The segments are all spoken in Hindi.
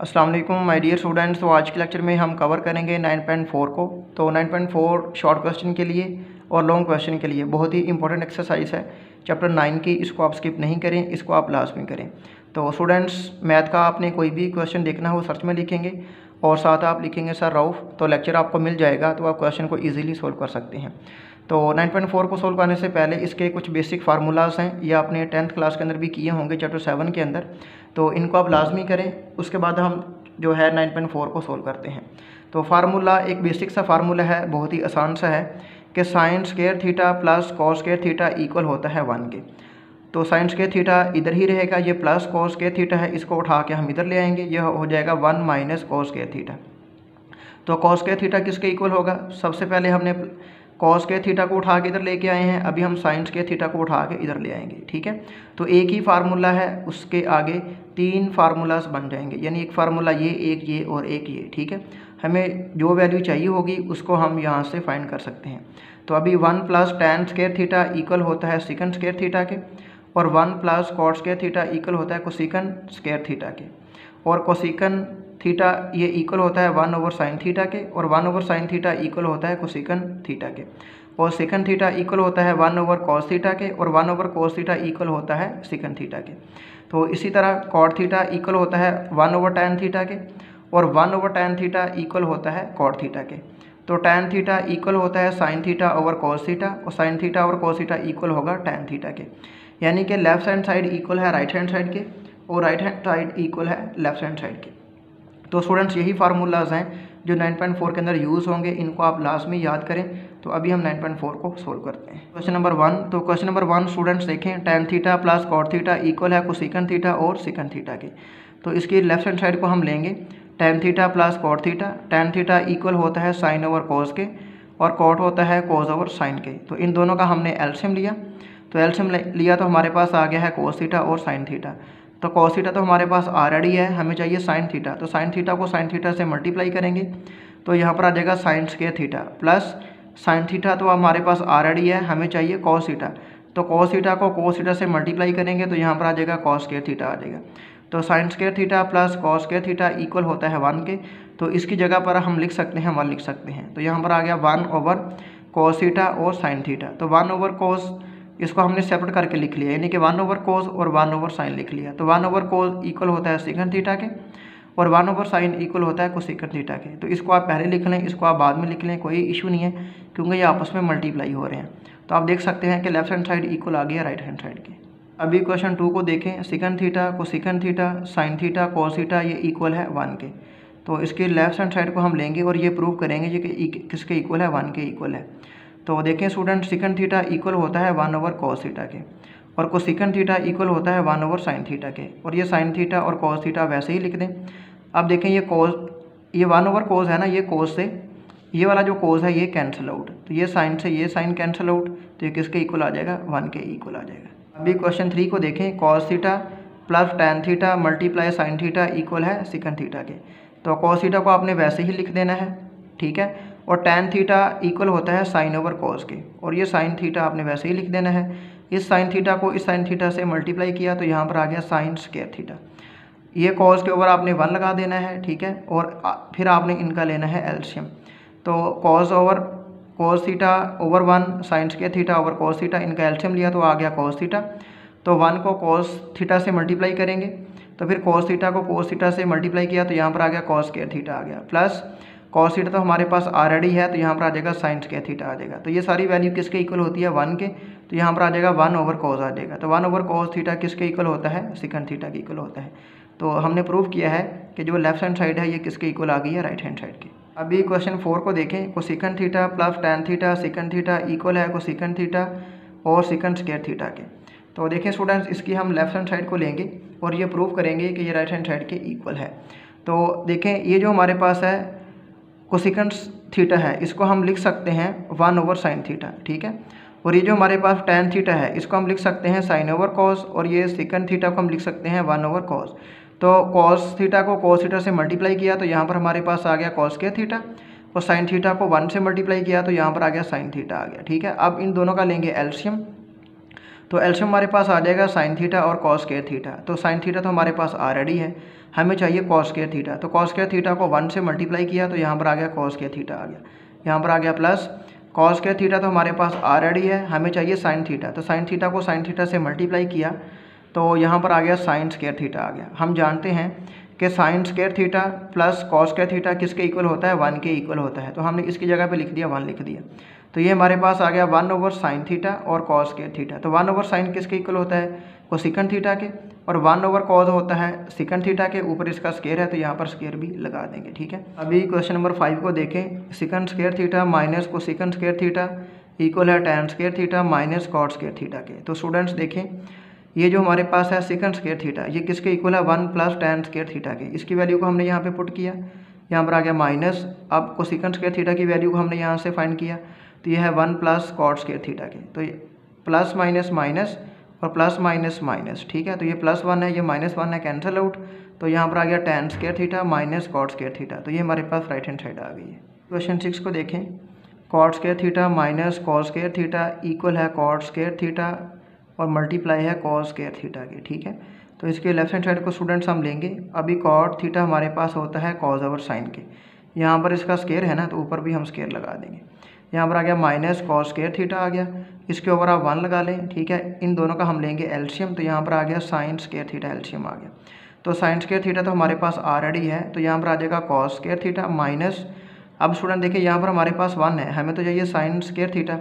वालेकुम माय डियर स्टूडेंट्स तो आज के लेक्चर में हम कवर करेंगे 9.4 को। तो 9.4 शॉर्ट क्वेश्चन के लिए और लॉन्ग क्वेश्चन के लिए बहुत ही इंपॉर्टेंट एक्सरसाइज है। चैप्टर 9 की इसको आप स्किप नहीं करें, इसको आप लास्ट में करें। तो स्टूडेंट्स मैथ का आपने कोई भी क्वेश्चन देखना हो सर्च में लिखेंगे और साथ आप लिखेंगे सर राउफ तो लेक्चर आपको मिल जाएगा तो आप क्वेश्चन को ईजिली सोल्व कर सकते हैं। तो 9.4 को सोल्व करने से पहले इसके कुछ बेसिक फार्मूलाज हैं। ये आपने टेंथ क्लास के अंदर भी किए होंगे चैप्टर सेवन के अंदर। तो इनको आप लाजमी करें। उसके बाद हम जो है 9.4 को सोल्व करते हैं। तो फार्मूला एक बेसिक सा फार्मूला है, बहुत ही आसान सा है कि sine square theta plus cos square theta equal होता है वन के। तो साइंस स्केयर थीटा इधर ही रहेगा, ये प्लस कॉस स्केयर थीटा है, इसको उठा के हम इधर ले आएँगे, यह हो जाएगा one minus cos square theta तो कॉस स्केयर थीटा किसके इक्वल होगा? सबसे पहले हमने कॉस के थीटा को उठा के इधर लेके आए हैं, अभी हम साइंस के थीटा को उठा के इधर ले आएँगे, ठीक है? तो एक ही फार्मूला है, उसके आगे तीन फार्मूलाज बन जाएँगे, यानी एक फार्मूला ये, एक ये और एक ये, ठीक है? हमें जो वैल्यू चाहिए होगी, उसको हम यहाँ से फाइंड कर सकते हैं। तो अभी one plus tan square theta equal होता है सिकन स्केयर थीटा के, और one plus cot square theta equal होता है कोसिकन स्केयर थीटा के, और कोसिकन थीटा ये इक्वल होता है वन ओवर साइन थीटा के और one over sine theta equal होता है कोसिकन थीटा के। और सेकंड थीटा इक्वल होता है वन ओवर कॉस थीटा के और one over cos theta equal होता है सेकंड थीटा के। तो इसी तरह कॉट थीटा इक्वल होता है वन ओवर टेन थीटा के और one over tan theta equal होता है कॉट थीटा के। तो टेन थीटा इक्वल होता है sine theta over cos theta और sine theta over cos theta equal होगा टेन थीटा के। यानी कि लेफ़्ट हैंड साइड इक्वल है राइट हैंड साइड के और राइट हैंड साइड इक्वल है लेफ़्ट हैंड साइड के। तो स्टूडेंट्स यही फार्मूलाज हैं जो 9.4 के अंदर यूज़ होंगे, इनको आप लास्ट में याद करें। तो अभी हम 9.4 को सोल्व करते हैं। क्वेश्चन नंबर वन तो क्वेश्चन नंबर वन स्टूडेंट्स देखें tan theta plus cot theta equal है को सिकन थीटा और सिकन थीटा के। तो इसकी लेफ़्ट हैंड साइड को हम लेंगे। Tan theta plus cot theta tan theta equal होता है साइन ओवर कोस के और कॉट होता है कोज ओवर साइन के। तो इन दोनों का हमने एल्शियम लिया। तो एल्शियम लिया तो हमारे पास आ गया है कोस थीटा और साइन थीटा तो कॉस थीटा तो हमारे पास ऑलरेडी है, हमें चाहिए साइन थीटा तो साइन थीटा को साइन थीटा से मल्टीप्लाई करेंगे तो यहाँ पर आ जाएगा sine square theta plus sine theta तो हमारे पास ऑलरेडी है, हमें चाहिए कॉस थीटा तो कॉस थीटा को कॉस थीटा से मल्टीप्लाई करेंगे तो यहाँ पर आ जाएगा कॉस स्केयर थीटा आ जाएगा। तो sine square theta plus cos square theta equal होता है वन के। तो इसकी जगह पर हम लिख सकते हैं वन लिख सकते हैं। तो यहाँ पर आ गया वन ओवर कॉस थीटा और साइन थीटा तो वन ओवर कॉस इसको हमने सेपरेट करके लिख लिया। यानी कि वन ओवर कोज और वन ओवर साइन लिख लिया। तो वन ओवर कोज इक्वल होता है सिकन थीटा के और वन ओवर साइन इक्वल होता है कोसिकन थीटा के। तो इसको आप पहले लिख लें, इसको आप बाद में लिख लें, कोई इशू नहीं है, क्योंकि ये आपस में मल्टीप्लाई हो रहे हैं। तो आप देख सकते हैं कि लेफ़्ट हैंड साइड इक्वल आ गया राइट हैंड साइड के। अभी क्वेश्चन टू को देखें secant theta cosecant theta sine theta cos theta ये इक्वल है वन के। तो इसके लेफ़्ट हैंड साइड को हम लेंगे और ये प्रूव करेंगे कि किसके इक्वल है वन के इक्वल है। तो देखें स्टूडेंट सिकन थीटा इक्वल होता है वन ओवर कॉस थीटा के। और को सिकन थीटा इक्वल होता है वन ओवर साइन थीटा के। और ये साइन थीटा और कॉस थीटा वैसे ही लिख दें। अब देखें ये कॉस ये वन ओवर कोस है ना, ये कोस से, ये वाला जो कोस है ये कैंसिल आउट तो ये साइन से ये साइन कैंसिल आउट तो ये किसके इक्वल आ जाएगा? वन के इक्वल आ जाएगा। अभी क्वेश्चन थ्री को देखें cos theta plus tan theta multiply sine theta equal है सिकन थीटा के। तो कॉस थीटा को आपने वैसे ही लिख देना है, ठीक है? और टेन थीटा इक्वल होता है साइन ओवर कॉस के। और ये साइन थीटा आपने वैसे ही लिख देना है। इस साइन थीटा को इस साइन थीटा से मल्टीप्लाई किया तो यहाँ पर आ गया साइन स्केयर थीटा ये कॉस के ऊपर आपने वन लगा देना है, ठीक है? और फिर आपने इनका लेना है एल्शियम। तो cos over cos theta over one sine square theta over cos theta इनका एल्शियम लिया तो आ गया कॉस थीटा तो वन को कॉस थीटा से मल्टीप्लाई करेंगे। तो फिर कॉस थीटा को कॉस थीटा से मल्टीप्लाई किया तो यहाँ पर आ गया कॉस स्केयर थीटा आ गया। प्लस कॉस थीटा तो हमारे पास ऑलरेडी है तो यहाँ पर आ जाएगा साइंस के थीटा आ जाएगा। तो ये सारी वैल्यू किसके इक्वल होती है? वन के। तो यहाँ पर आ जाएगा वन ओवर कॉस आ जाएगा। तो वन ओवर कॉस थीटा किसके इक्वल होता है? सिकंड थीटा के इक्वल होता है। तो हमने प्रूव किया है कि जो लेफ़्ट हैंड साइड है, ये किसके इक्वल आ गई है? राइट हैंड साइड की। अभी क्वेश्चन फोर को देखें। Cosecant theta plus tan theta secant theta equal है को सिकंड थीटा और सिकन स्केयर थीटा के। तो देखें स्टूडेंट्स इसकी हम लेफ़्ट हैंड साइड को लेंगे और ये प्रूव करेंगे कि ये राइट हैंड साइड के इक्वल है। तो देखें, ये जो हमारे पास है कोसिकंस थीटा है, इसको हम लिख सकते हैं वन ओवर साइन थीटा ठीक है? और ये जो हमारे पास टेन थीटा है, इसको हम लिख सकते हैं साइन ओवर कॉस और ये सिकन थीटा को हम लिख सकते हैं वन ओवर कॉस तो कॉस थीटा को कॉस थीटा से मल्टीप्लाई किया तो यहाँ पर हमारे पास आ गया कॉस के थीटा और साइन थीटा को वन से मल्टीप्लाई किया तो यहाँ पर आ गया साइन थीटा आ गया, ठीक है? अब इन दोनों का लेंगे एल्शियम तो एल्शियम हमारे पास आ जाएगा साइन थीटा और कॉस केयर थीटा। तो साइन थीटा तो हमारे पास ऑलरेडी है। हमें चाहिए कॉस केयर थीटा। तो कॉस केयर थीटा को वन से मल्टीप्लाई किया तो यहाँ पर आ गया कॉस केयर थीटा आ गया। यहाँ पर आ गया प्लस कॉस केयर थीटा तो हमारे पास ऑलरेडी है। हमें चाहिए साइन थीटा। तो साइन थीटा को साइन थीटा से मल्टीप्लाई किया तो यहाँ पर आ गया साइन स्केयर थीटा आ गया। हम जानते हैं कि sine square theta plus cos square theta किसके इक्वल होता है? वन के इक्वल होता है। तो हमने इसकी जगह पे लिख दिया वन लिख दिया। तो ये हमारे पास आ गया वन ओवर साइन थीटा और कॉस केयर थीटा। तो वन ओवर साइन किसके इक्वल होता है? वो सिकन थीटा के। और वन ओवर कॉज होता है सिकन थीटा के। ऊपर इसका स्केयर है तो यहाँ पर स्केयर भी लगा देंगे, ठीक है? अभी क्वेश्चन नंबर फाइव को देखें। सिकन square theta minus cosec square theta equal है tan square theta minus cot square theta के। तो स्टूडेंट्स देखें, ये जो हमारे पास है सिकन स्केयर थीटा, ये किसके इक्वल है? One plus tan square theta के। इसकी वैल्यू को हमने यहाँ पे पुट किया। यहाँ पर आ गया माइनस अब को सिकन स्केयर थीटा की वैल्यू को हमने यहाँ से फाइंड किया। तो ये है one plus cot square theta के। तो ये प्लस माइनस माइनस और प्लस माइनस माइनस, ठीक है? तो ये प्लस वन है, ये माइनस वन है कैंसिल आउट तो यहाँ पर आ गया tan square theta minus cot square theta तो ये हमारे पास राइट हैंड साइड आ गई है। क्वेश्चन सिक्स को देखें। Cot square theta minus cos square theta equal है कॉट स्केयर थीटा और मल्टीप्लाई है कॉस स्केयर थीटा के, ठीक है? तो इसके लेफ़्ट हैंड साइड को स्टूडेंट्स हम लेंगे। अभी कॉट थीटा हमारे पास होता है कॉज ओवर साइन के। यहाँ पर इसका स्केयर है ना तो ऊपर भी हम स्केयर लगा देंगे। यहाँ पर आ गया माइनस कॉस स्केयर थीटा आ गया। इसके ऊपर आप वन लगा लें, ठीक है? इन दोनों का हम लेंगे एल्शियम तो यहाँ पर आ गया साइंस स्केयर थीटा एल्शियम आ गया। तो साइंस स्केयर थीटा तो हमारे पास ऑलरेडी है तो यहाँ पर आ जाएगा कॉस स्केयर थीटा माइनस अब स्टूडेंट देखिए, यहाँ पर हमारे पास वन है, हमें तो चाहिए साइंस स्केयर थीटा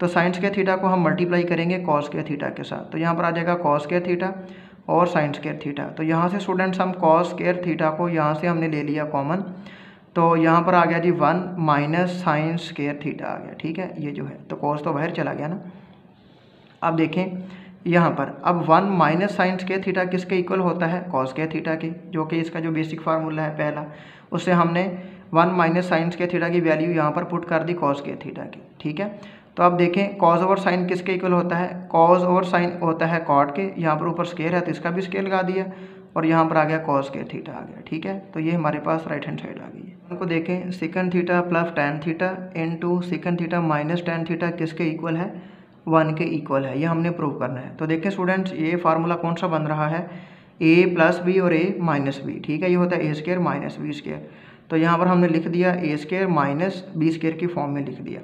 तो साइंस के थीटा को हम मल्टीप्लाई करेंगे कॉस के थीटा के साथ। तो यहाँ पर आ जाएगा कॉस के थीटा और साइंस केयर थीटा तो यहाँ से स्टूडेंट्स हम कॉस केयर थीटा को यहाँ से हमने ले लिया कॉमन तो यहाँ पर आ गया जी one minus sine square theta आ गया, ठीक है? ये जो है तो कॉस तो बाहर चला गया ना। अब देखें, यहाँ पर, अब वन माइनस साइंस के थीटा किसके इक्वल होता है? कॉस के थीटा के, जो कि इसका जो बेसिक फार्मूला है पहला, उससे हमने वन माइनस साइंस के थीटा की वैल्यू यहाँ पर पुट कर दी कॉस के थीटा की, ठीक है? तो अब देखें कॉज ओवर साइन किसके इक्वल होता है? कॉज ओवर साइन होता है कॉट के, यहाँ पर ऊपर स्केयर है तो इसका भी स्केयर लगा दिया, और यहाँ पर आ गया कॉस के थीटा आ गया, ठीक है? तो ये हमारे पास राइट हैंड साइड आ गई उनको देखें sec theta plus tan theta into sec theta minus tan theta किसके इक्वल है? वन के इक्वल है। ये हमने प्रूव करना है। तो देखें स्टूडेंट्स ये फार्मूला कौन सा बन रहा है? ए प्लस बी और ए माइनस बी ठीक है? ये होता है a square minus b square तो यहाँ पर हमने लिख दिया a square minus b square की फॉर्म में लिख दिया।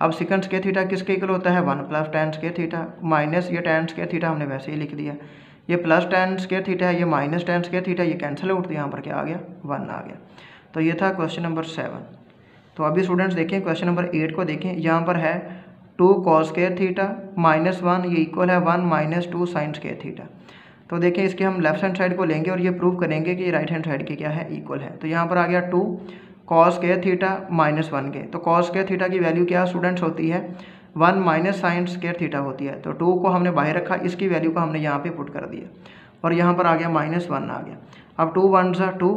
अब सिकन स्केयर थीटा किसके इक्वल होता है? One plus tan square theta minus ये टेन स्केयर थीटा हमने वैसे ही लिख दिया। ये प्लस टेन स्केयर थीटा है, ये माइनस टेन स्केयर थीटा ये कैंसिल आउट यहाँ पर। क्या आ गया? वन आ गया। तो ये था क्वेश्चन नंबर सेवन तो अभी स्टूडेंट्स देखें क्वेश्चन नंबर एट को देखें, यहाँ पर है two cos square theta minus one ये इक्वल है one minus two sine square theta तो देखें, इसके हम लेफ़्ट हैंड साइड को लेंगे और ये प्रूव करेंगे कि राइट हैंड साइड के क्या है इक्वल है. तो यहाँ पर आ गया टू कॉस के थीटा माइनस वन के. तो कॉस के थीटा की वैल्यू क्या स्टूडेंट्स होती है? One minus sine square theta होती है. तो टू को हमने बाहर रखा, इसकी वैल्यू को हमने यहाँ पे पुट कर दिया. और यहाँ पर आ गया माइनस वन आ गया. अब टू वन सा टू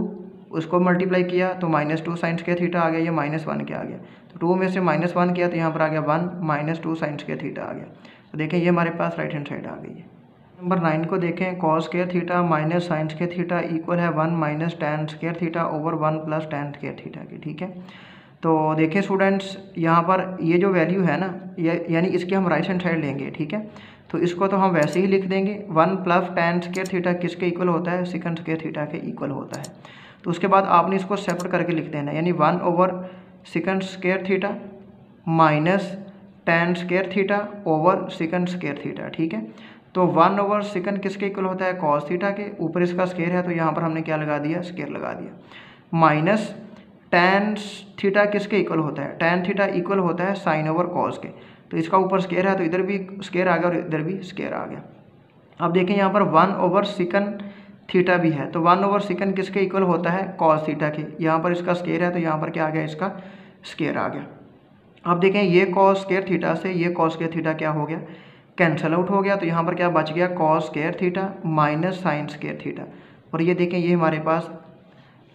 उसको मल्टीप्लाई किया तो माइनस टू साइंस के थीटा आ गया, ये माइनस वन के आ गया। तो टू में से माइनस वन किया तो यहाँ पर आ गया वन माइनस टू साइंस के थीटा आ गया। तो देखें, ये हमारे पास राइट हैंड साइड आ गई है। नंबर नाइन को देखें cos square theta minus sine के थीटा इक्वल है one minus tan square theta over one plus tan square theta की, ठीक है? तो देखें स्टूडेंट्स यहाँ पर ये जो वैल्यू है ना, ये यानी इसकी हम राइट हैंड साइड लेंगे, ठीक है? तो इसको तो हम वैसे ही लिख देंगे one plus tan square theta किसके इक्वल होता है? सिकन स्केयर थीटा के इक्वल होता है। तो उसके बाद आपने इसको सेपरेट करके लिख देना यानी one over sec square theta minus tan square theta over sec square theta ठीक है? तो वन ओवर सेकंड किसके इक्वल होता है? कॉस थीटा के। ऊपर इसका स्केयर है तो यहाँ पर हमने क्या लगा दिया? स्केयर लगा दिया। माइनस टेन थीटा किसके इक्वल होता है? टेन थीटा इक्वल होता है साइन ओवर कॉस के। तो इसका ऊपर स्केयर है तो इधर भी स्केयर आ गया और इधर भी स्केयर आ गया। अब देखें यहाँ पर वन ओवर सिकन थीटा भी है तो वन ओवर सिकन किसके इक्वल होता है? कॉस थीटा के। यहाँ पर इसका स्केयर है तो यहाँ पर क्या आ गया? इसका स्केयर आ गया। अब देखें, ये कॉस स्केयर थीटा से ये कॉस स्केयर थीटा क्या हो गया? कैंसल आउट हो गया तो यहाँ पर क्या बच गया? Cos square theta minus sine square theta. और ये देखें, ये हमारे पास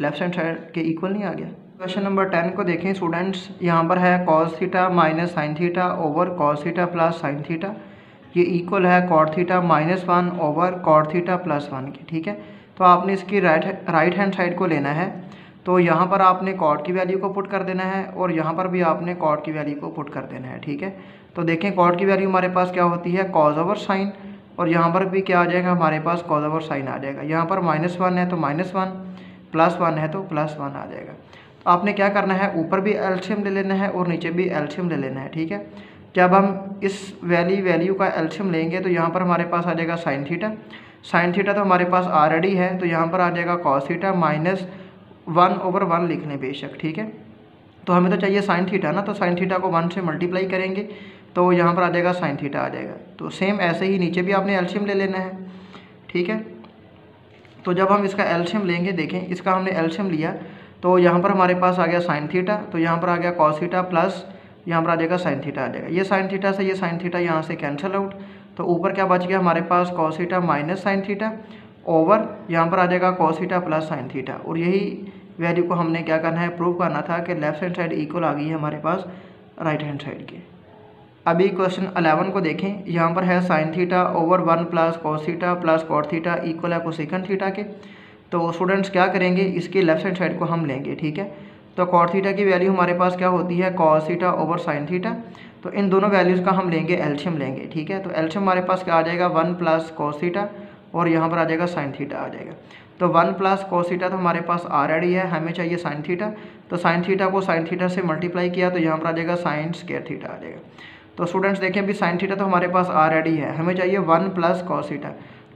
लेफ़्ट हैंड साइड के इक्वल नहीं आ गया। क्वेश्चन नंबर टेन को देखें स्टूडेंट्स यहाँ पर है cos theta minus sine theta over cos theta plus sine theta. ये इक्वल है cot theta minus one over cot theta plus one की, ठीक है? तो आपने इसकी राइट राइट हैंड साइड को लेना है। तो यहाँ पर आपने कॉट की वैल्यू को पुट कर देना है और यहाँ पर भी आपने कॉट की वैल्यू को पुट कर देना है, ठीक है? तो देखें कॉट की वैल्यू हमारे पास क्या होती है? कॉज ओवर साइन और यहाँ पर भी क्या आ जाएगा? हमारे पास कॉज ओवर साइन आ जाएगा। यहाँ पर माइनस वन है तो माइनस वन प्लस वन है तो प्लस वन आ जाएगा। तो आपने क्या करना है? ऊपर भी एल्शियम ले लेना है और नीचे भी एल्शियम ले लेना है, ठीक है? जब हम इस वैली वैल्यू का एल्शियम लेंगे तो यहाँ पर हमारे पास आ जाएगा साइन थीटा साइन थीटा तो हमारे पास ऑलरेडी है तो यहाँ पर आ जाएगा cos theta minus one over one लिखने बेशक, ठीक है? तो हमें तो चाहिए साइन थीटा ना तो साइन थीटा को वन से मल्टीप्लाई करेंगे तो यहाँ पर आ जाएगा साइन थीटा आ जाएगा। तो सेम ऐसे ही नीचे भी आपने एल्शियम ले लेना है, ठीक है? तो जब हम इसका एल्शियम लेंगे, देखें, इसका हमने एल्शियम लिया तो यहाँ पर हमारे पास आ गया साइन थीटा तो यहाँ पर आ गया कॉस थीटा प्लस यहाँ पर आ जाएगा साइन थीटा आ जाएगा। ये साइन थीटा से ये साइन थीटा यहाँ से कैंसिल आउट तो ऊपर क्या बच गया? हमारे पास cos theta minus sine theta over यहाँ पर आ जाएगा cos theta plus sine theta और यही वैल्यू को हमने क्या करना है? प्रूव करना था कि लेफ़्ट हैंड साइड इक्वल आ गई है हमारे पास राइट हैंड साइड के। अभी क्वेश्चन अलेवन को देखें। यहाँ पर है sine theta over one plus cos theta plus cot theta equal है कोसिकन थीटा के। तो स्टूडेंट्स क्या करेंगे? इसके लेफ़्ट हैंड साइड को हम लेंगे, ठीक है? तो कॉट थीटा की वैल्यू हमारे पास क्या होती है? Cos theta over sine theta तो इन दोनों वैल्यूज़ का हम लेंगे एल्शियम लेंगे, ठीक है? तो एल्शियम हमारे पास क्या आ जाएगा? वन प्लस कॉस और यहाँ पर आ जाएगा साइन थीटा आ जाएगा। तो वन प्लस कॉस तो हमारे पास ऑलरेडी है, हमें चाहिए साइन थीटा तो साइन थीटा को साइन थीटा से मल्टीप्लाई किया तो यहाँ पर आ जाएगा साइन स्केयर थीटा आ जाएगा। तो स्टूडेंट्स देखें, अभी साइन थीटा तो हमारे पास ऑलरेडी है, हमें चाहिए वन प्लस कॉस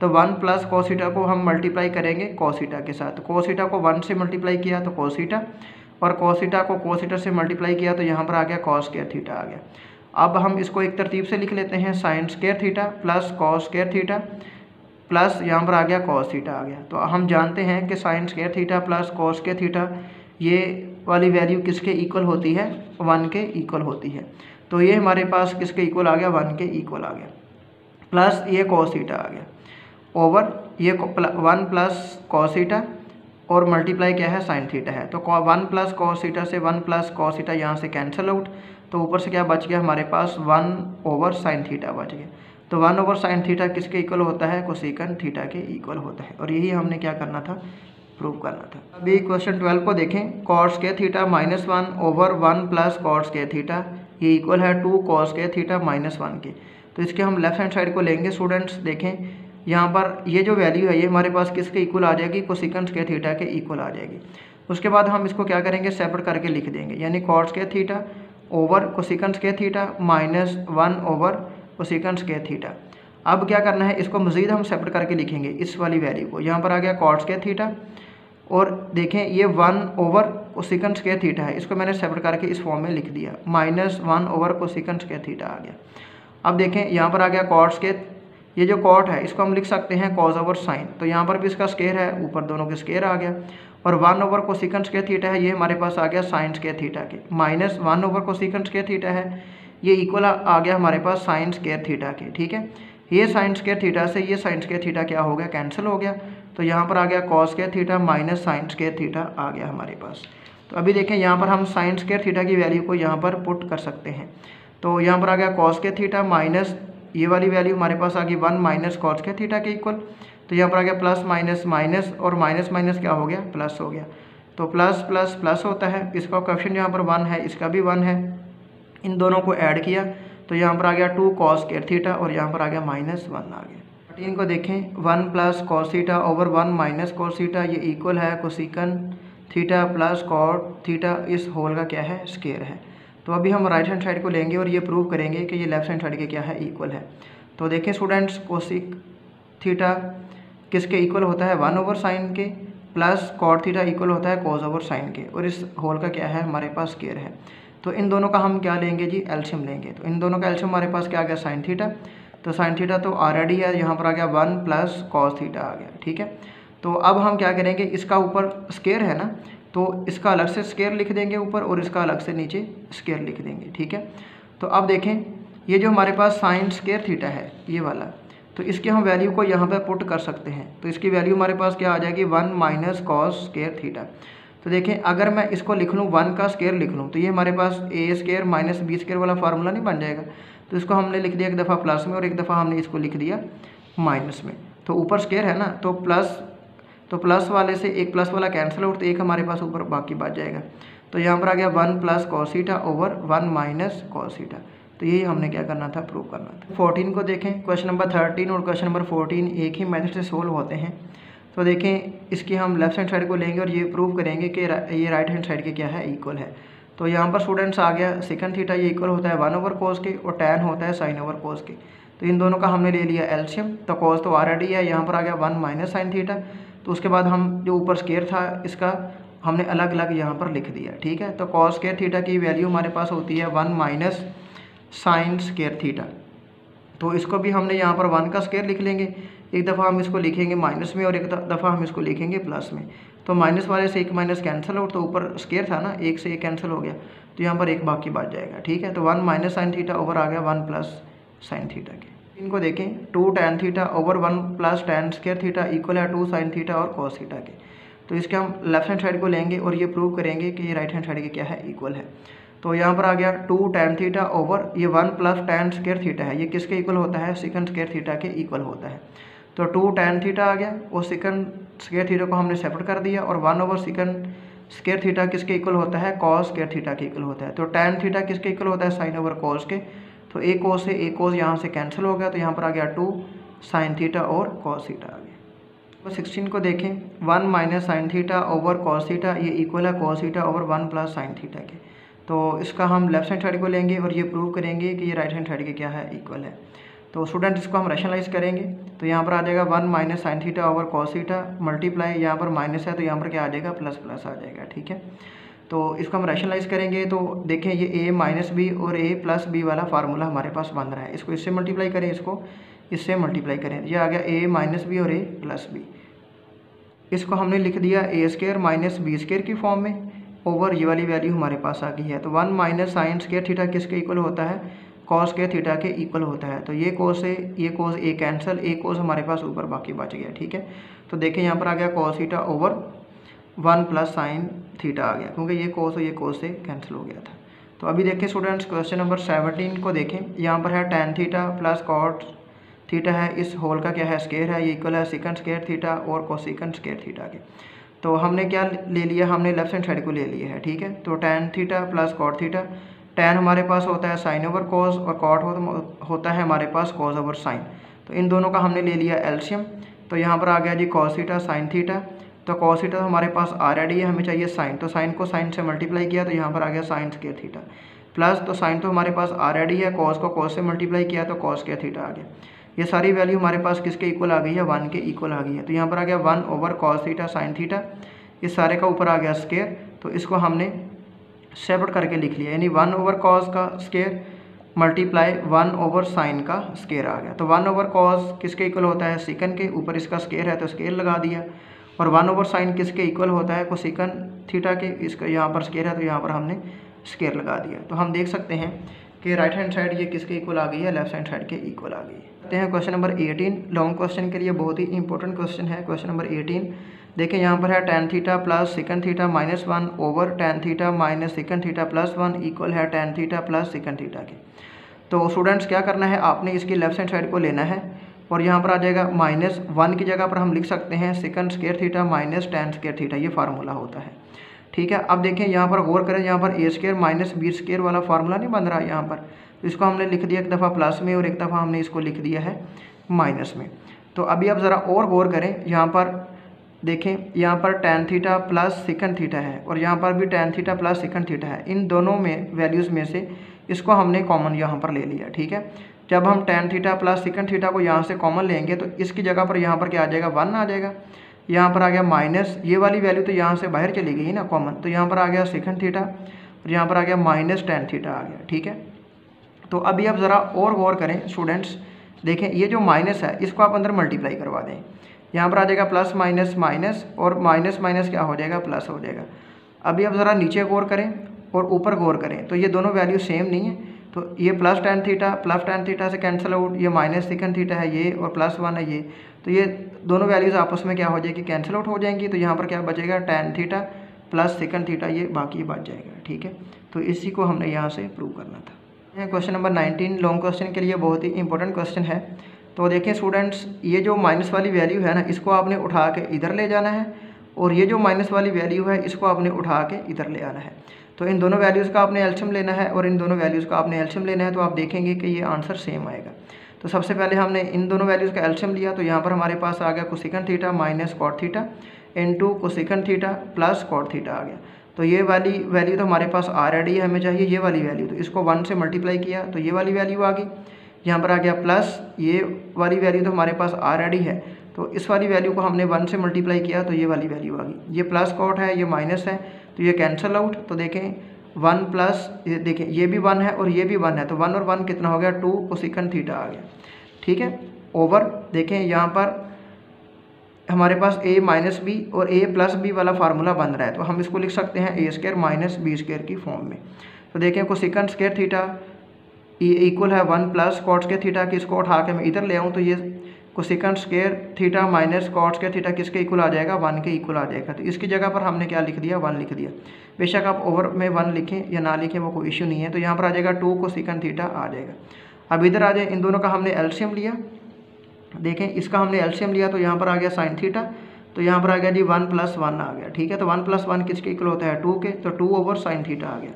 तो वन प्लस कोसीटा को हम मल्टीप्लाई करेंगे कोसीटा के साथ। कोसीटा को वन से मल्टीप्लाई किया तो कोसीटा और कोसीटा को कोसीटा से मल्टीप्लाई किया तो यहाँ पर आ गया कॉस केयर थीटा आ गया। अब हम इसको एक तरतीब से लिख लेते हैं sine square theta plus cos square theta plus यहाँ पर आ गया कॉस थीटा आ गया। तो हम जानते हैं कि sine square theta plus cos के थीटा ये वाली वैल्यू किसके इक्वल होती है? वन के इक्वल होती है। तो ये हमारे पास किसके इक्वल आ गया? वन के इक्वल आ गया। प्लस ये कॉस थीटा आ गया। ओवर ये वन प्लस कॉसीटा और मल्टीप्लाई क्या है साइन थीटा है। तो वन प्लस कॉसीटा से वन प्लस कॉसीटा यहाँ से कैंसिल आउट तो ऊपर से क्या बच गया? हमारे पास वन ओवर साइन थीटा बच गया। तो वन ओवर साइन थीटा किसके इक्वल होता है? कोसिकन थीटा के इक्वल होता है। और यही हमने क्या करना था? प्रूव करना था। अभी क्वेश्चन ट्वेल्व को देखें। कॉर्स के theta minus one over one plus cos के थीटा ये इक्वल है टू कॉस के थीटा माइनस वन के। तो इसके हम लेफ़्ट हैंड साइड को लेंगे स्टूडेंट्स देखें। यहाँ पर ये जो वैल्यू है, ये हमारे पास किसके इक्वल आ जाएगी? कोसिकंस के थीटा के इक्वल आ जाएगी। उसके बाद हम इसको क्या करेंगे? सेपरेट करके लिख देंगे। यानी कॉर्ड्स के थीटा ओवर कोसिकंस के theta minus one over cosec के थीटा अब क्या करना है? इसको मज़ीद हम सेपरेट करके लिखेंगे इस वाली वैल्यू को। यहाँ पर आ गया कॉर्ड्स के थीटा और देखें, ये वन ओवर कोसिकंस के थीटा है। इसको मैंने सेपरेट करके इस फॉर्म में लिख दिया। माइनस वन ओवर कोसिकंस के थीटा आ गया। अब देखें, यहाँ पर आ गया कॉर्ड्स के ये जो कॉट है इसको हम लिख सकते हैं कॉज ओवर साइन तो यहाँ पर भी इसका स्केयर है ऊपर दोनों के स्केयर आ गया और वन ओवर को सिकंड के थीटा है ये हमारे पास आ गया साइंस के थीटा के माइनस वन ओवर को सिकंड के थीटा है ये इक्वल आ गया हमारे पास साइंस केयर थीटा के ठीक है ये साइंस केयर थीटा से ये साइंस के थीटा क्या हो गया कैंसिल हो गया तो यहाँ पर आ गया कॉस के थीटा माइनस साइंस के थीटा आ गया हमारे पास तो अभी देखें यहाँ पर हम साइंस के थीटा की वैल्यू को यहाँ पर पुट कर सकते हैं तो यहाँ पर आ गया कॉस के थीटा माइनस ये वाली वैल्यू हमारे पास आ गई वन माइनस कॉस के थीटा के इक्वल तो यहाँ पर आ गया प्लस माइनस माइनस और माइनस माइनस क्या हो गया? प्लस हो गया. तो प्लस प्लस प्लस होता है. इसका क्वेश्चन यहाँ पर वन है. इसका भी वन है. इन दोनों को ऐड किया. तो यहाँ पर आ गया टू कॉस के थीटा और यहाँ पर आ गया माइनस वन आ गया. थर्टीन को देखें. One plus cos theta over one minus cos theta ये इक्वल है. Cosec theta plus cot theta इस होल का क्या है? स्केयर है. तो अभी हम राइट हैंड साइड को लेंगे और ये प्रूव करेंगे कि ये लेफ़्ट हैंड साइड के क्या है इक्वल है। तो देखें स्टूडेंट्स कोसिक थीटा किसके इक्वल होता है? वन ओवर साइन के प्लस कॉट थीटा इक्वल होता है कोज ओवर साइन के। और इस होल का क्या है? हमारे पास केयर है। तो इन दोनों का हम क्या लेंगे जी? एल्शियम लेंगे। तो इन दोनों का एल्शियम हमारे पास क्या आ गया? साइन थीटा तो साइन थीटा तो ऑलरेडी है, यहाँ पर आ गया वन प्लस कॉस थीटा आ गया। ठीक है? तो अब हम क्या करेंगे? इसका ऊपर स्केयर है ना तो इसका अलग से स्केयर लिख देंगे ऊपर और इसका अलग से नीचे स्केयर लिख देंगे, ठीक है? तो अब देखें, ये जो हमारे पास साइन स्केयर थीटा है, ये वाला तो इसके हम वैल्यू को यहाँ पर पुट कर सकते हैं। तो इसकी वैल्यू हमारे पास क्या आ जाएगी? One minus cos square theta तो देखें, अगर मैं इसको लिख लूँ वन का स्केयर लिख लूँ तो ये हमारे पास a square minus b square वाला फार्मूला नहीं बन जाएगा। तो इसको हमने लिख दिया एक दफ़ा प्लस में और एक दफ़ा हमने इसको लिख दिया माइनस में। तो ऊपर स्केयर है ना तो प्लस तो प्लस वाले से एक प्लस वाला कैंसिल आउट तो एक हमारे पास ऊपर बाकी बच जाएगा। तो यहाँ पर आ गया one plus cos theta over one minus cos theta तो यही हमने क्या करना था? प्रूव करना था। फोर्टीन को देखें। क्वेश्चन नंबर थर्टीन और क्वेश्चन नंबर फोर्टीन एक ही मेथड से सोल्व होते हैं। तो देखें, इसकी हम लेफ़्ट हैंड साइड को लेंगे और ये प्रूव करेंगे कि ये राइट हैंड साइड के क्या है? इक्वल है। तो यहाँ पर स्टूडेंट्स आ गया। सेकंड थीटा ये इक्वल होता है वन ओवर कोस के और टेन होता है साइन ओवर कोस के। तो इन दोनों का हमने ले लिया एल्शियम। तो कोस तो ऑलरेडी है। यहाँ पर आ गया वन माइनस साइन थीटा तो उसके बाद हम जो ऊपर स्केयर था, इसका हमने अलग अलग यहाँ पर लिख दिया, ठीक है? तो कॉस स्केयर थीटा की वैल्यू हमारे पास होती है one minus sine square theta तो इसको भी हमने यहाँ पर वन का स्केयर लिख लेंगे। एक दफ़ा हम इसको लिखेंगे माइनस में और एक दफ़ा हम इसको लिखेंगे प्लस में। तो माइनस वाले से एक माइनस कैंसिल हो तो ऊपर स्केयर था ना, एक से एक कैंसिल हो गया। तो यहाँ पर एक बाकी बच जाएगा, ठीक है? तो one minus sine theta over आ गया वन प्लस साइन थीटा के। इनको देखें two tan theta over one plus tan square theta equal है टू साइन थीटा और कॉस थीटा के। तो इसके हम लेफ़्ट हैंड साइड को लेंगे और ये प्रूव करेंगे कि ये राइट हैंड साइड के क्या है इक्वल है। तो यहाँ पर आ गया टू टेन थीटा ओवर ये one plus tan square theta है। ये किसके इक्वल होता है? सेकंड स्केयर थीटा के इक्वल होता है। तो टू टेन थीटा आ गया और सेकंड स्केयर थीटा को हमने सेपरेट कर दिया और one over sec square theta किसके इक्वल होता है? कॉस स्केयर थीटा के इक्वल होता है। तो टेन थीटा किसके इक्वल होता है? साइन ओवर कॉस के। तो एक कोस से एक कोस यहाँ से कैंसिल हो गया तो यहाँ पर आ गया टू साइन थीटा और कॉस थीटा आ गया। तो सिक्सटीन को देखें one minus sine theta over cos theta ये इक्वल है cos theta over one plus sine theta के। तो इसका हम लेफ़्ट हैंड साइड को लेंगे और ये प्रूव करेंगे कि ये राइट हैंड साइड के क्या है इक्वल है। तो स्टूडेंट इसको हम रैशनलाइज करेंगे तो यहाँ पर आ जाएगा one minus sine theta over cos theta multiply यहाँ पर माइनस है तो यहाँ पर क्या आ जाएगा प्लस प्लस आ जाएगा, ठीक है? तो इसको हम रैशनलाइज करेंगे तो देखें ये ए माइनस बी और ए प्लस बी वाला फार्मूला हमारे पास बन रहा है। इसको इससे मल्टीप्लाई करें इसको, इससे मल्टीप्लाई करें। ये आ गया ए माइनस बी और ए प्लस बी इसको हमने लिख दिया a square minus b square की फॉर्म में ओवर ये वाली वैल्यू हमारे पास आ गई है। तो one minus sine square theta किसके इक्वल होता है? कॉस के थीटा के इक्वल होता है। तो ये कोस है ये कोस ए कैंसिल ए कोस हमारे पास ऊपर बाकी बच गया, ठीक है? तो देखें यहाँ पर आ गया cos theta over one plus sine theta आ गया, क्योंकि ये कोस और ये कोस से कैंसिल हो गया था। तो अभी देखें स्टूडेंट्स क्वेश्चन नंबर सेवनटीन को देखें। यहाँ पर है tan theta plus cot theta है, इस होल का क्या है? स्केयर है, ये इक्वल है सिकंड स्केयर थीटा और कोसिकंड स्केयर थीटा के। तो हमने क्या ले लिया? हमने लेफ़्ट हैंड साइड को ले लिया है, ठीक है? तो tan theta plus cot theta tan हमारे पास होता है साइन ओवर कॉज और कॉट होता है हमारे पास कॉज ओवर साइन तो इन दोनों का हमने ले लिया एल्शियम। तो यहाँ पर आ गया जी कॉस थीटा साइन थीटा तो कॉस थीटा हमारे पास ऑलरेडी है हमें चाहिए साइन तो साइन को साइन से मल्टीप्लाई किया तो यहाँ पर आ गया साइन के थीटा प्लस तो साइन तो हमारे पास ऑलरेडी है कॉस को कॉस से मल्टीप्लाई किया तो कॉस के थीटा आ गया. ये सारी वैल्यू हमारे पास किसके इक्वल आ गई है? वन के इक्वल आ गई है. तो यहाँ पर आ गया one over cos theta sine theta इस सारे का ऊपर आ गया स्केयर तो इसको हमने सेपरेट करके लिख लिया. यानी वन ओवर कॉस का square multiply one over sine का स्केयर आ गया. तो वन ओवर कॉस किसके इक्वल होता है? सिकन के. ऊपर इसका स्केयर है तो स्केयर लगा दिया. और वन ओवर साइन किसके इक्वल होता है? को सिकन थीटा के इसका यहाँ पर स्केयर है तो यहाँ पर हमने स्केयर लगा दिया। तो हम देख सकते हैं कि राइट हैंड साइड ये किसके इक्वल आ गई है? लेफ़्ट हैंड साइड के इक्वल आ गई है। हैं question number eighteen long question के लिए बहुत ही इंपॉर्टेंट क्वेश्चन है। क्वेश्चन नंबर एटीन देखिए, यहाँ पर है tan theta plus sec theta minus one over tan theta minus sec theta plus one equal है tan theta plus sec theta के। तो स्टूडेंट्स क्या करना है? आपने इसकी लेफ़्ट हैंड साइड को लेना है। और यहाँ पर आ जाएगा माइनस वन की जगह पर हम लिख सकते हैं secant square theta minus tan square theta ये फार्मूला होता है। ठीक है, अब देखें यहाँ पर गौर करें, यहाँ पर A square minus B square वाला फार्मूला नहीं बन रहा है यहाँ पर। तो इसको हमने लिख दिया एक दफ़ा प्लस में और एक दफ़ा हमने इसको लिख दिया है माइनस में। तो अभी आप ज़रा और गौर करें, यहाँ पर देखें, यहाँ पर tan theta plus secant theta है और यहाँ पर भी tan theta plus secant theta है। इन दोनों में वैल्यूज़ में से इसको हमने कॉमन यहाँ पर ले लिया, ठीक है? जब हम tan theta plus sec theta को यहाँ से कॉमन लेंगे तो इसकी जगह पर यहाँ पर क्या आ जाएगा? वन आ जाएगा। यहाँ पर आ गया माइनस ये वाली वैल्यू तो यहाँ से बाहर चली गई ना कॉमन तो यहाँ पर आ गया सिकन थीटा और यहाँ पर आ गया माइनस टेन थीटा आ गया, ठीक है? तो अभी आप ज़रा और गौर करें स्टूडेंट्स देखें, ये जो माइनस है, इसको आप अंदर मल्टीप्लाई करवा दें। यहाँ पर आ जाएगा प्लस माइनस माइनस और माइनस माइनस क्या हो जाएगा? प्लस हो जाएगा। अभी आप ज़रा नीचे गौर करें और ऊपर गौर करें तो ये दोनों वैल्यू सेम नहीं है। तो ये plus tan theta plus tan theta से कैंसिल आउट ये माइनस सेकंड थीटा है ये और प्लस वन है ये। तो ये दोनों वैल्यूज़ आपस में क्या हो जाएगी? कैंसिल आउट हो जाएँगी तो यहाँ पर क्या बचेगा? Tan theta plus secant theta ये बाकी बच जाएगा, ठीक है? तो इसी को हमने यहाँ से प्रूव करना था। Question number nineteen long question के लिए बहुत ही इंपॉर्टेंट क्वेश्चन है। तो देखें स्टूडेंट्स ये जो माइनस वाली वैल्यू है ना, इसको आपने उठा के इधर ले जाना है और ये जो माइनस वाली वैल्यू है, इसको आपने उठा के इधर ले आना है। तो इन दोनों वैल्यूज़ का आपने एल्शियम लेना है और इन दोनों वैल्यूज़ का आपने एल्शियम लेना है तो आप देखेंगे कि ये आंसर सेम आएगा। तो सबसे पहले हमने इन दोनों वैल्यूज़ का एल्शियम लिया तो यहाँ पर हमारे पास आ गया cosec theta minus cot theta into cosec theta plus cot theta आ गया। तो ये वाली वैल्यू तो हमारे पास ऑलरेडी है हमें चाहिए, ये वाली वैल्यू तो इसको वन से मल्टीप्लाई किया तो ये वाली वैल्यू आ गई। यहाँ पर आ गया प्लस ये वाली वैल्यू तो हमारे पास ऑलरेडी है। तो इस वाली वैल्यू को हमने वन से मल्टीप्लाई किया तो ये वाली वैल्यू आ गई। ये प्लस कॉट है, ये माइनस है। तो ये कैंसिल आउट तो देखें वन प्लस ये देखें, ये भी वन है और ये भी वन है तो वन और वन कितना हो गया? टू कोसिकन थीटा आ गया। ठीक है? ओवर देखें, यहाँ पर हमारे पास ए माइनस बी और ए प्लस बी वाला फार्मूला बन रहा है तो हम इसको लिख सकते हैं A square minus B square की फॉर्म में। तो देखें cosec square theta equal है one plus cot square theta की इसको उठा के मैं इधर ले आऊँ तो ये cosec square theta minus cot square theta किसके इक्वल आ जाएगा? वन के इक्वल आ जाएगा। तो इसकी जगह पर हमने क्या लिख दिया? वन लिख दिया। बेशक आप ओवर में वन लिखें या ना लिखें, वो कोई इशू नहीं है। तो यहाँ पर आ जाएगा टू को सिकन थीटा आ जाएगा। अब इधर आ जाए। इन दोनों का हमने एल्शियम लिया। देखें, इसका हमने एल्शियम लिया तो यहाँ पर आ गया साइन थीटा तो यहाँ पर आ गया जी वन प्लस वन आ गया। ठीक है? तो वन प्लस वन किसके इक्वल होता है? टू के। तो टू ओवर साइन थीटा आ गया।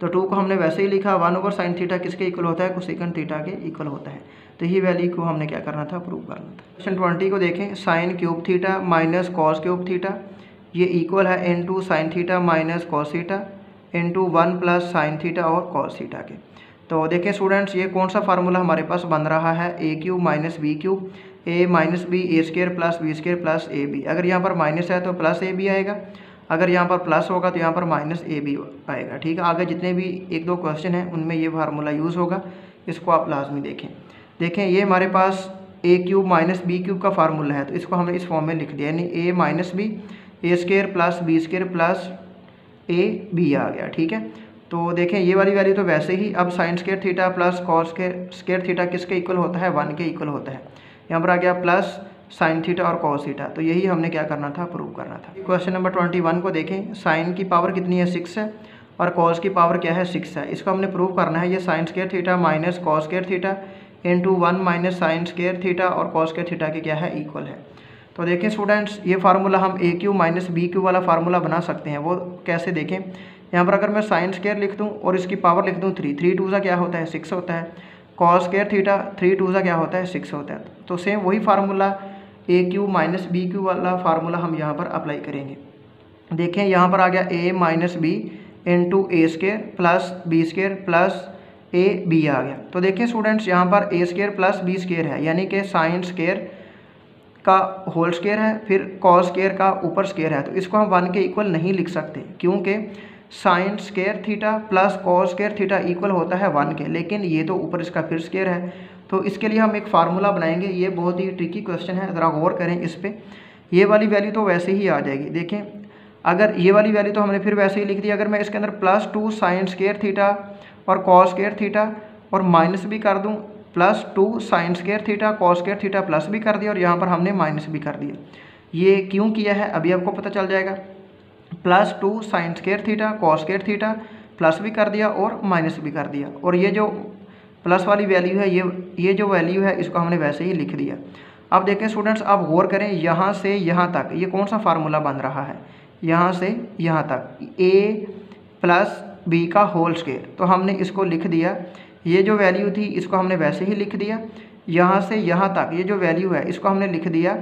तो टू को हमने वैसे ही लिखा वन ओवर साइन थीटा किसके इक्वल होता है? कोसिकन थीटा के इक्वल होता है। तो यही वैल्यू को हमने क्या करना था? प्रूव करना था। क्वेश्चन ट्वेंटी को देखें। Sine cube theta minus cos cube theta ये इक्वल है into sine theta minus cos theta into one plus sine theta और कॉस थीटा के। तो देखें स्टूडेंट्स ये कौन सा फार्मूला हमारे पास बन रहा है? A cube minus B cube A minus B A square plus B square plus A B अगर यहाँ पर माइनस है तो प्लस ए बी आएगा। अगर यहाँ पर प्लस होगा तो यहाँ पर माइनस ए बी आएगा, ठीक है? आगे जितने भी एक दो क्वेश्चन हैं, उनमें ये फार्मूला यूज़ होगा। इसको आप लाजमी देखें। देखें, ये हमारे पास A cube minus B cube का फार्मूला है तो इसको हमने इस फॉर्म में लिख दिया। यानी A minus B A square plus B square plus A B आ गया, ठीक है? तो देखें, ये वाली वैल्यू तो वैसे ही अब sine square theta plus cos के स्केयर थीटा किसके इक्वल होता है? वन के इक्वल होता है। यहाँ पर आ गया प्लस साइन थीटा और कॉस थीटा तो यही हमने क्या करना था? प्रूव करना था। क्वेश्चन नंबर ट्वेंटी वन को देखें। साइन की पावर कितनी है? सिक्स है। और कॉस की पावर क्या है? सिक्स है। इसको हमने प्रूव करना है। ये sine square theta minus cos square theta into one minus sine square theta और कॉस स्केयर थीटा के क्या है? इक्वल है। तो देखें स्टूडेंट्स ये फार्मूला हम A cube minus B cube वाला फार्मूला बना सकते हैं। वो कैसे देखें? यहाँ पर अगर मैं साइन स्केयर लिख दूँ और इसकी पावर लिख दूँ थ्री थ्री टू सा क्या होता है? सिक्स होता है। Cos square theta three two सा क्या होता है? सिक्स होता है। तो सेम वही formula A cube minus B cube वाला फार्मूला हम यहाँ पर अप्लाई करेंगे। देखें, यहाँ पर आ गया A minus B into A square plus B square plus A B आ गया। तो देखें स्टूडेंट्स यहाँ पर A square plus B square है, यानी कि साइन स्केयर का होल स्केयर है, फिर कॉस स्केयर का ऊपर स्केयर है। तो इसको हम वन के इक्वल नहीं लिख सकते, क्योंकि sine square theta plus cos square theta equal होता है वन के, लेकिन ये तो ऊपर इसका फिर स्केयर है। तो इसके लिए हम एक फार्मूला बनाएँगे। ये बहुत ही ट्रिकी क्वेश्चन है, ज़रा गौर करें इस पर ये वाली वैल्यू तो वैसे ही आ जाएगी। देखें, अगर ये वाली वैल्यू तो हमने फिर वैसे ही लिख दी। अगर मैं इसके अंदर plus two sine square theta और कॉस स्केयर थीटा और माइनस भी कर दूँ plus two sine square theta cos square theta plus भी कर दिया और यहाँ पर हमने माइनस भी कर दिया। ये क्यों किया है? अभी आपको पता चल जाएगा। Plus two sine square theta cos square theta plus भी कर दिया और माइनस भी कर दिया। और ये जो प्लस वाली वैल्यू है, ये ये जो वैल्यू है, इसको हमने वैसे ही लिख दिया। अब देखें स्टूडेंट्स आप गौर करें, यहाँ से यहाँ तक, ये कौन सा फार्मूला बन रहा है? यहाँ से यहाँ तक ए प्लस बी का होल स्केयर तो हमने इसको लिख दिया। ये जो वैल्यू थी, इसको हमने वैसे ही लिख दिया। यहाँ से यहाँ तक, ये जो वैल्यू है, इसको हमने लिख दिया।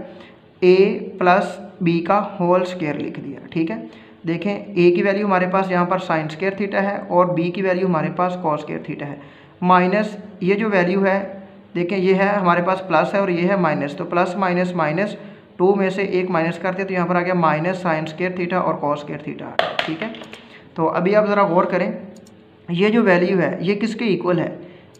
ए प्लस बी का होल स्केयर लिख दिया, ठीक है? देखें ए की वैल्यू हमारे पास यहाँ पर साइन स्केयर थीटा है और बी की वैल्यू हमारे पास कॉस स्केयर थीटा है। माइनस ये जो वैल्यू है, देखें ये है हमारे पास प्लस है और ये है माइनस तो प्लस, माइनस माइनस टू में से एक माइनस करते तो यहाँ पर आ गया माइनस साइन स्केयर थीटा और कॉस स्केयर थीटा ठीक है? तो अभी आप ज़रा गौर करें, ये जो वैल्यू है, ये किसके इक्वल है?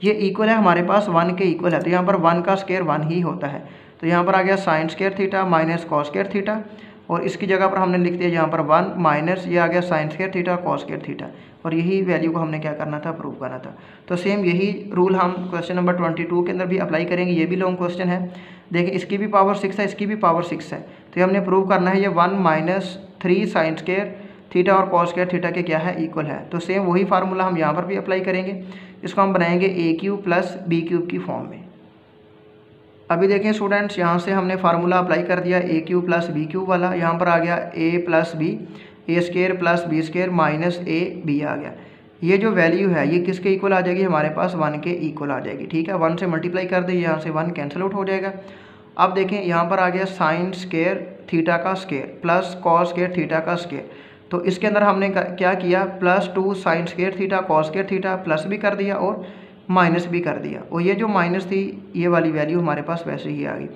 ये इक्वल है हमारे पास वन के इक्वल है तो यहाँ पर वन का स्केयर वन ही होता है तो यहाँ पर आ गया sine square theta minus cos square theta और इसकी जगह पर हमने लिख दिया यहाँ पर वन माइनस, ये आ गया sine square theta cos square theta और यही वैल्यू को हमने क्या करना था? प्रूव करना था। तो सेम यही रूल हम क्वेश्चन नंबर ट्वेंटी टू के अंदर भी अप्लाई करेंगे, ये भी लॉन्ग क्वेश्चन है। देखिए, इसकी भी पावर सिक्स है, इसकी भी पावर सिक्स है। तो ये हमने प्रूव करना है, ये one minus three sine square theta और कॉस स्केयर थीटा के क्या है? इक्वल है। तो सेम वही फार्मूला हम यहाँ पर भी अप्लाई करेंगे। इसको हम बनाएँगे A cube plus B cube की फॉर्म में। अभी देखें स्टूडेंट्स यहाँ से हमने फार्मूला अप्लाई कर दिया A cube plus B cube वाला। यहाँ पर आ गया A plus B A square plus B square minus A B आ गया। ये जो वैल्यू है, ये किसके इक्वल आ जाएगी? हमारे पास वन के इक्वल आ जाएगी, ठीक है? वन से मल्टीप्लाई कर दे, यहाँ से वन कैंसिल आउट हो जाएगा। अब देखें, यहाँ पर आ गया साइन स्केयर थीटा का square plus cos square theta का स्केयर तो इसके अंदर हमने क्या किया? Plus two sine square theta cos square theta plus भी कर दिया और माइनस भी कर दिया। और ये जो माइनस थी, ये वाली वैल्यू हमारे पास वैसे ही आ गई।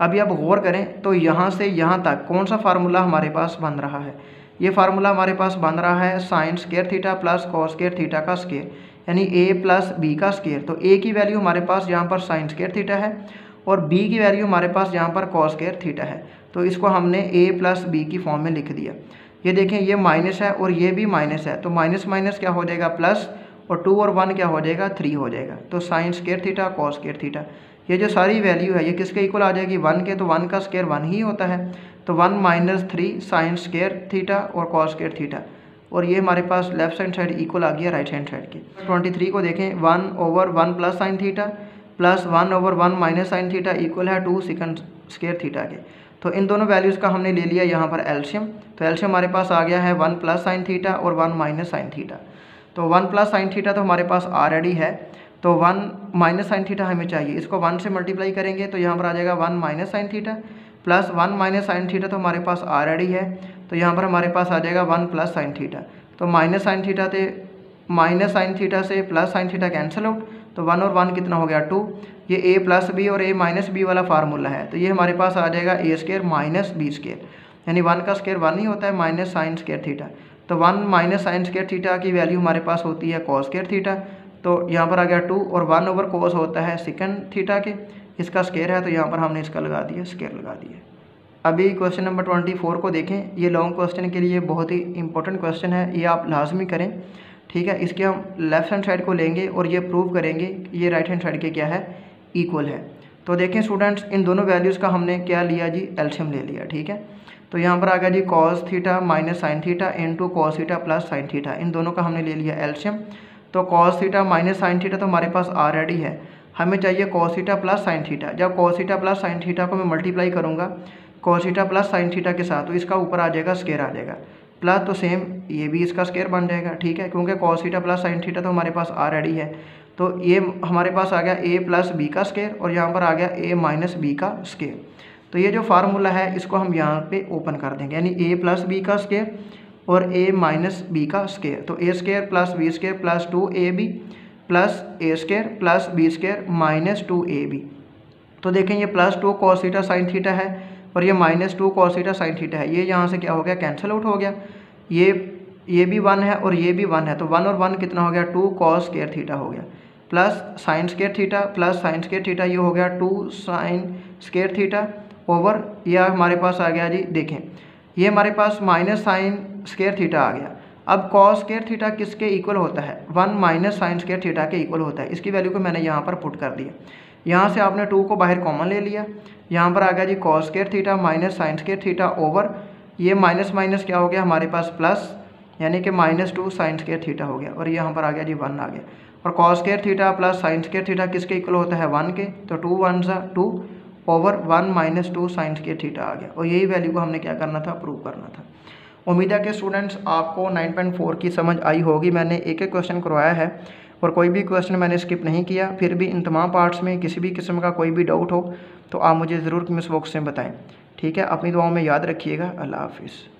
अभी आप गौर करें तो यहाँ से यहाँ तक कौन सा फार्मूला हमारे पास बन रहा है? ये फार्मूला हमारे पास बन रहा है sine square theta plus cos square theta का स्केयर यानी ए प्लस बी का स्केयर तो ए की वैल्यू हमारे पास यहाँ पर साइन स्केयर थीटा है और बी की वैल्यू हमारे पास यहाँ पर कॉस स्केयर थीटा है। तो इसको हमने ए प्लस बी की फॉर्म में लिख दिया। ये देखें, ये माइनस है और ये भी माइनस है। तो माइनस माइनस क्या हो जाएगा? प्लस और टू और वन क्या हो जाएगा? थ्री हो जाएगा। तो sine square theta cos square theta ये जो सारी वैल्यू है, ये किसके इक्वल आ जाएगी? वन के तो वन का स्केयर वन ही होता है। तो one minus three sine square theta और कॉस स्केयर थीटा और ये हमारे पास लेफ़्ट हैंड साइड इक्वल आ गया राइट हैंड साइड के। ट्वेंटी थ्री को देखें one over one plus sine theta plus one over one minus sine theta equal है टू सेकंड स्केयर थीटा के। तो इन दोनों वैल्यूज़ का हमने ले लिया यहाँ पर एल्शियम तो एल्शियम हमारे पास आ गया है वन प्लस साइन थीटा और वन माइनस साइन थीटा तो वन प्लस साइन थीटा तो हमारे पास ऑलरेडी है तो वन माइनस साइन थीटा हमें चाहिए। इसको वन से मल्टीप्लाई करेंगे तो यहाँ पर आ जाएगा one minus sine theta, plus one minus sine theta तो हमारे पास ऑलरेडी है तो यहाँ पर हमारे पास आ जाएगा वन प्लस साइन थीटा। तो माइनस साइन थीटा से, माइनस साइन थीटा से plus sine theta cancel out तो वन और वन कितना हो गया? टू ये ए प्लस बी और ए माइनस बी वाला फार्मूला है तो ये हमारे पास आ जाएगा A square minus B square यानी वन का स्केयर वन ही होता है माइनस साइन स्केयर थीटा तो one minus sine square theta की वैल्यू हमारे पास होती है कॉस स्केयर थीटा। तो यहाँ पर आ गया टू और वन ओवर कोस होता है सेकंड थीटा के। इसका स्केयर है तो यहाँ पर हमने इसका लगा दिया स्केयर लगा दिया। अभी क्वेश्चन नंबर ट्वेंटी फोर को देखें। ये लॉन्ग क्वेश्चन के लिए बहुत ही इंपॉर्टेंट क्वेश्चन है, ये आप लाजमी करें। ठीक है, इसके हम लेफ़्ट हैंड साइड को लेंगे और ये प्रूव करेंगे ये राइट हैंड साइड के क्या है? इक्वल है। तो देखें स्टूडेंट्स इन दोनों वैल्यूज़ का हमने क्या लिया जी? एल्शियम ले लिया, ठीक है? तो यहाँ पर आ गया जी cos theta minus sine theta into cos theta plus sine theta इन दोनों का हमने ले लिया एल्शियम तो cos theta minus sine theta तो हमारे पास ऑलरेडी है। हमें चाहिए cos theta plus sine theta जब cos theta plus sine theta को मैं मल्टीप्लाई करूँगा cos theta plus sine theta के साथ तो इसका ऊपर आ जाएगा स्केयर आ जाएगा। प्लस तो सेम ये भी इसका स्केयर बन जाएगा, ठीक है? क्योंकि cos theta plus sine theta तो हमारे पास ऑलरेडी है। तो ये हमारे पास आ गया ए प्लस बी का स्केयर और यहाँ पर आ गया ए माइनस बी का स्केयर तो ये जो फार्मूला है, इसको हम यहाँ पे ओपन कर देंगे। यानी ए प्लस बी का स्केयर और ए माइनस बी का स्केयर तो A square plus B square plus two A B plus A square plus B square minus two A B तो देखें, ये plus two cos theta sine theta है और ये minus two cos theta sine theta है। ये यहाँ से क्या हो गया? कैंसिल आउट हो गया। ये ये भी वन है और ये भी वन है। तो वन और वन कितना हो गया? टू कॉस स्केयर थीटा हो गया। Plus sine square theta, plus sine square theta, ये हो गया two sine square theta, over यह हमारे पास आ गया जी, देखें, ये हमारे पास माइनस साइन स्केयर थीटा आ गया। अब कॉस स्केयर थीटा किसके इक्वल होता है? One minus sine square theta के इक्वल होता है। इसकी वैल्यू को मैंने यहाँ पर पुट कर दिया। यहाँ से आपने टू को बाहर कॉमन ले लिया। यहाँ पर आ गया जी cos square theta minus sine square theta over ये माइनस माइनस क्या हो गया? हमारे पास प्लस यानी कि minus two sine square theta हो गया। और यहाँ पर आ गया जी वन आ गया। और cos square theta plus sine square theta किसके इक्वल होता है? वन के। तो टू वन सा two over one minus two sine square theta आ गया। और यही वैल्यू को हमने क्या करना था? प्रूव करना था। उम्मीद है कि स्टूडेंट्स आपको 9.4 की समझ आई होगी। मैंने एक एक क्वेश्चन करवाया है और कोई भी क्वेश्चन मैंने स्किप नहीं किया। फिर भी इन तमाम पार्ट्स में किसी भी किस्म का कोई भी डाउट हो तो आप मुझे ज़रूर कमेंट्स बॉक्स में बताएँ। ठीक है? अपनी दुआओं में याद रखिएगा। अल्लाह हाफिज़।